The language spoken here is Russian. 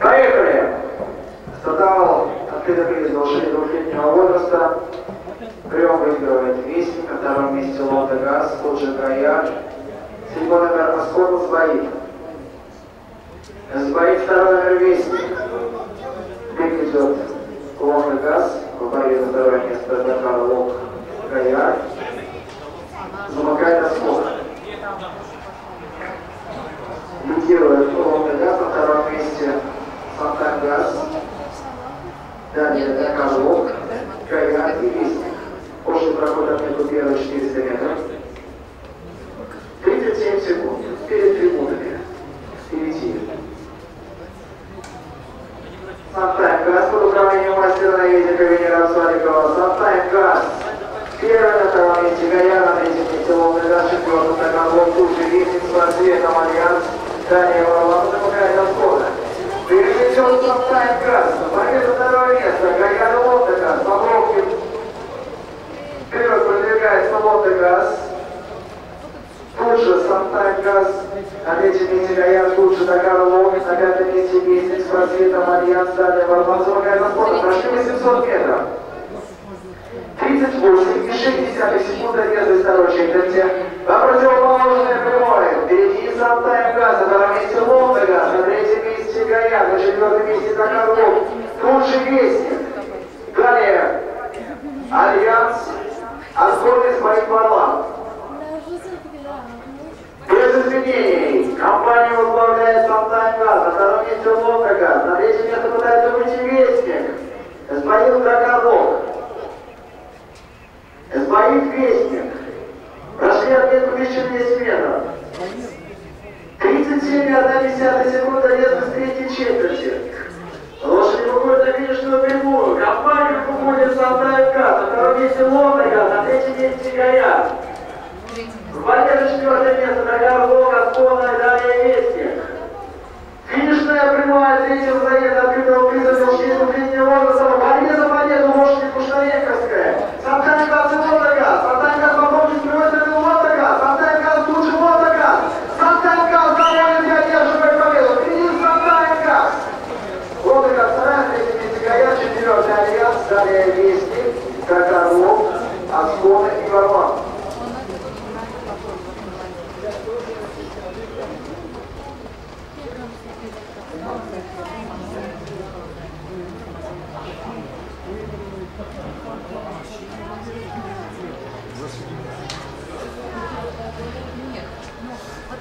Поехали! Стартовал открытый приз должны двухлетнего возраста. Прием выигрывает Вестник, на втором месте Лонда Газ, тут же Каяр. Седьмой номер Аскота Сбоит. Сбоит второй номер Вестник. Лидирует Лонда Газ на втором месте Фонтан Газ. Далее Лонг, Каяр и Вестник. После прохода отметку первые 400 метров. 37 секунд перед трибунами. Впереди. Сантайм Газ под управлением мастера наведника Венера Сварикова. Сантайм Газ. Первый на втором месте Гаяна, на третьем месте Ловный Газ, четвертый тут же Вестник с цветом Альянс. Далее Варлам замыкает расходы. Впереди идет Сантайм Газ. Борьбе за второе место. Гаяна Ловный Газ. Попробки Вперед продвигается Лондон Газ. Тут же Газ. На третьем месте Гаян, же Дакар Лонг. На пятом месте Вестник с просветом Альянс. Далее за спортом. Прошли 800 метров. 38,6 секунды резкой второй четверти. По противоположной прямой. Впереди Сантайм Газ. На втором месте Лондон Газ. На третьем месте Гаян. На четвертом месте Дакар Лонг. Тут. Сбоит вестник. Рассвет отмеченная смена. 37,1 секунда резкость третьей четверти. Лошади выходят на финишную прямую. Компанию выходит Сантаевка, на втором месте Лондога, на третьем месте Горя. Валера четвертое место, Нагар Лог, Аскона далее Вестник. Финишная прямая третьего заезда далее вести, кагару, осколы и ворон.